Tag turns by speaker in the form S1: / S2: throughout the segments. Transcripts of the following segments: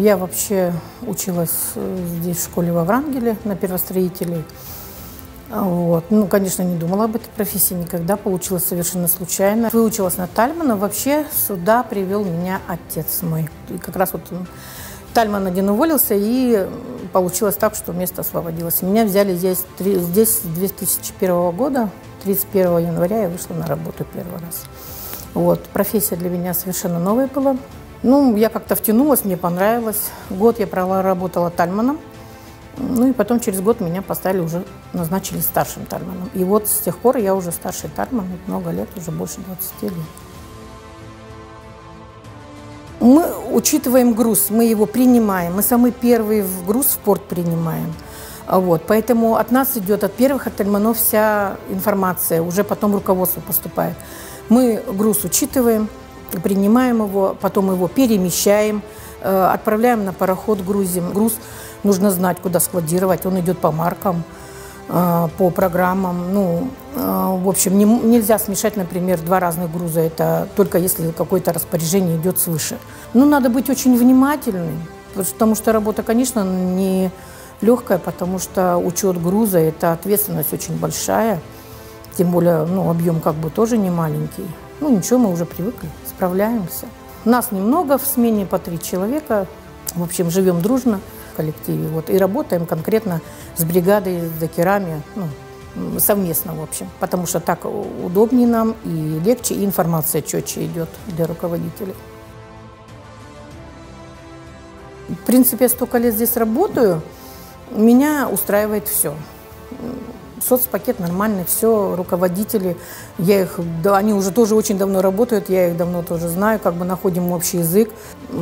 S1: Я вообще училась э, здесь в школе в Врангеле на первостроителей. Вот. Ну, конечно, не думала об этой профессии никогда, получилось совершенно случайно. Выучилась на Тальмана, вообще сюда привел меня отец мой. И как раз вот Тальман один уволился, и получилось так, что место освободилось. Меня взяли здесь, здесь с 2001 года, 31 января я вышла на работу первый раз. Вот. Профессия для меня совершенно новая была. Ну, я как-то втянулась, мне понравилось. Год я проработала тальманом. Ну и потом через год меня поставили уже, назначили старшим тальманом. И вот с тех пор я уже старший тальман, много лет, уже больше 20 лет. Мы учитываем груз, мы его принимаем, мы самый первый в груз в порт принимаем. Вот, поэтому от нас идет, от первых от тальманов вся информация, уже потом руководство поступает. Мы груз учитываем, принимаем его, потом его перемещаем, э, отправляем на пароход, грузим. Груз нужно знать, куда складировать, он идет по маркам, э, по программам. Ну, э, в общем, не, нельзя смешать, например, два разных груза, это только если какое-то распоряжение идет свыше. Ну, надо быть очень внимательным, потому что работа, конечно, не легкая, потому что учет груза – это ответственность очень большая, тем более ну, объем как бы тоже не маленький. Ну, ничего, мы уже привыкли справляемся. Нас немного в смене по три человека. В общем, живем дружно в коллективе. Вот, и работаем конкретно с бригадой, с докерами, ну, совместно, в общем. Потому что так удобнее нам и легче, и информация четче идет для руководителей. В принципе, я столько лет здесь работаю, меня устраивает все соцпакет нормальный, все, руководители, я их, да, они уже тоже очень давно работают, я их давно тоже знаю, как бы находим общий язык.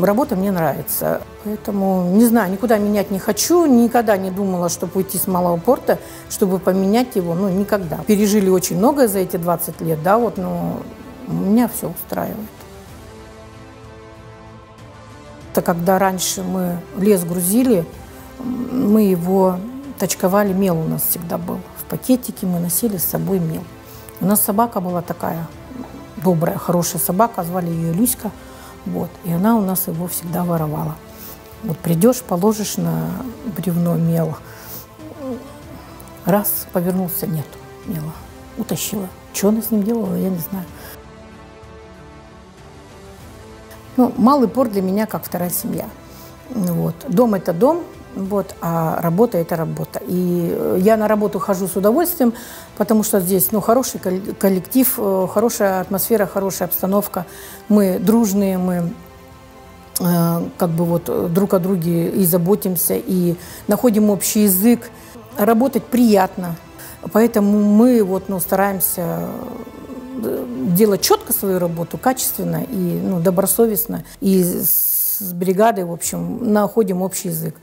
S1: Работа мне нравится, поэтому, не знаю, никуда менять не хочу, никогда не думала, чтобы уйти с малого порта, чтобы поменять его, ну, никогда. Пережили очень многое за эти 20 лет, да, вот, но меня все устраивает. Это когда раньше мы лес грузили, мы его точковали, мел у нас всегда был пакетике мы носили с собой мел. У нас собака была такая добрая, хорошая собака, звали ее Люська. Вот, и она у нас его всегда воровала. Вот придешь, положишь на бревно мел, раз, повернулся, нет мела, утащила. Что она с ним делала, я не знаю. Ну, малый порт для меня как вторая семья. Вот. Дом – это дом, вот, а работа – это работа. И э, я на работу хожу с удовольствием, потому что здесь ну, хороший коллектив, э, хорошая атмосфера, хорошая обстановка. Мы дружные, мы э, как бы вот друг о друге и заботимся, и находим общий язык. Работать приятно. Поэтому мы вот, ну, стараемся делать четко свою работу, качественно и ну, добросовестно. И с бригадой, в общем, находим общий язык.